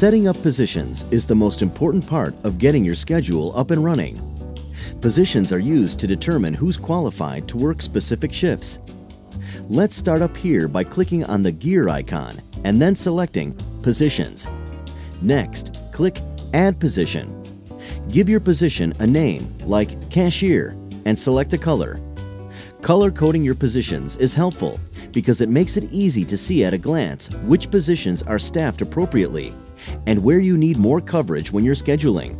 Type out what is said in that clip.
Setting up positions is the most important part of getting your schedule up and running. Positions are used to determine who's qualified to work specific shifts. Let's start up here by clicking on the gear icon and then selecting Positions. Next, click Add Position. Give your position a name like Cashier and select a color. Color coding your positions is helpful because it makes it easy to see at a glance which positions are staffed appropriately and where you need more coverage when you're scheduling.